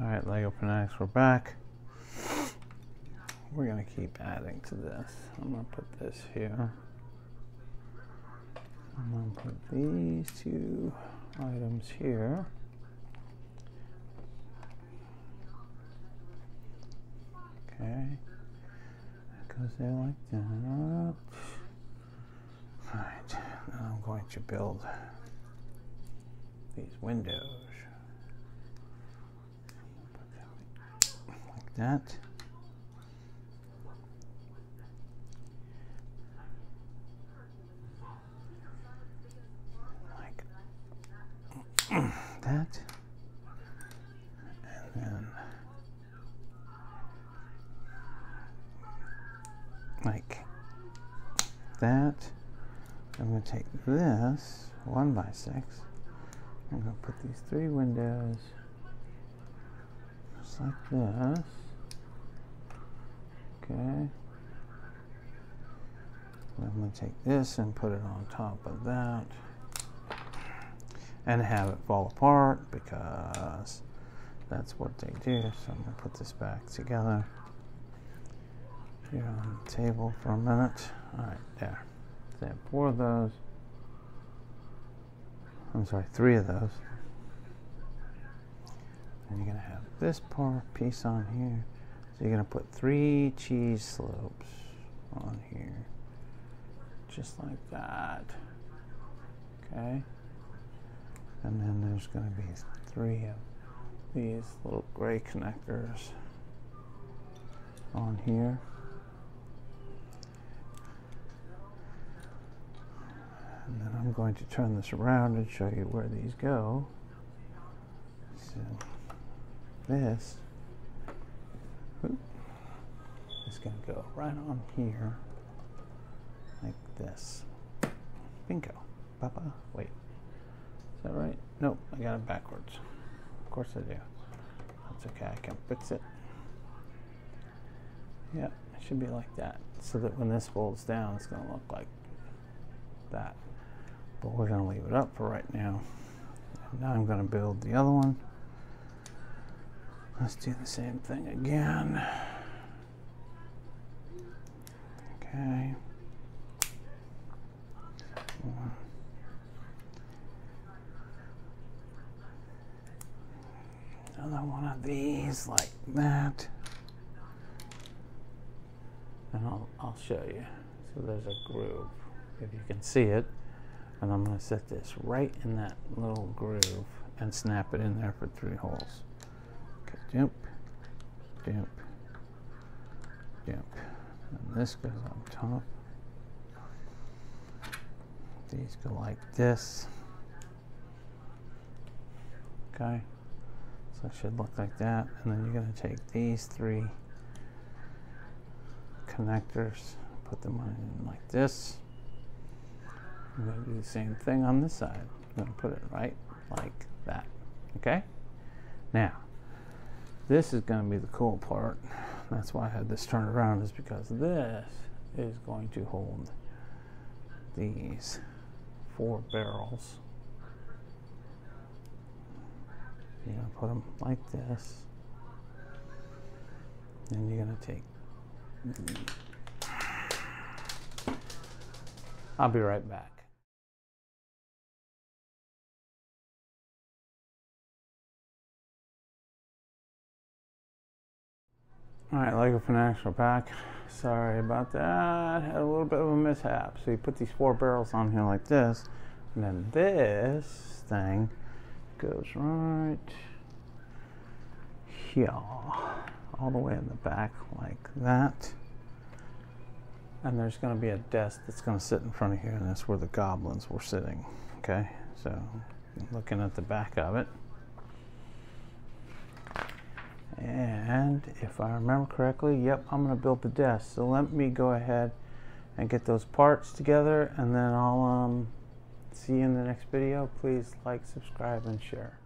Alright, Lego Fanatics, we're back. We're to keep adding to this. I'm to put this here. I'm to put these two items here. Okay. That Goes there like that. Alright, now I'm going to build these windows. Like that. Like that. And then like that. I'm going to take this one by six. I'm going to put these three windows just like this. Okay. I'm going to take this and put it on top of that and have it fall apart because that's what they do. So I'm going to put this back together here on the table for a minute. All right, there. Have four of those. I'm sorry, three of those. And you're going to have this part piece on here. So you're going to put three cheese slopes on here. Just like that. Okay. And then there's going to be three of these little gray connectors on here. And then I'm going to turn this around and show you where these go. So this is going to go right on here like this. Bingo. Papa. Wait. Is that right? Nope, I got it backwards. Of course I do. That's okay, I can fix it. Yeah, it should be like that. So that when this folds down, it's going to look like that but we're going to leave it up for right now. And now I'm going to build the other one. Let's do the same thing again. Okay. Another one of these like that. And I'll, I'll show you. So there's a groove, if you can see it and I'm going to set this right in that little groove and snap it in there for three holes. Jump, jump, jump. And this goes on top. These go like this. Okay, so it should look like that. And then you're going to take these three connectors, put them on like this. I'm going to do the same thing on this side. I'm going to put it right like that. Okay? Now, this is going to be the cool part. That's why I had this turned around, is because this is going to hold these four barrels. You're going to put them like this. And you're going to take. I'll be right back. Alright, Lego Financial back. Sorry about that. Had a little bit of a mishap. So you put these four barrels on here like this, and then this thing goes right here, all the way in the back like that. And there's going to be a desk that's going to sit in front of here, and that's where the goblins were sitting. Okay, so looking at the back of it. And if I remember correctly, yep, I'm going to build the desk. So let me go ahead and get those parts together and then I'll um, see you in the next video. Please like, subscribe, and share.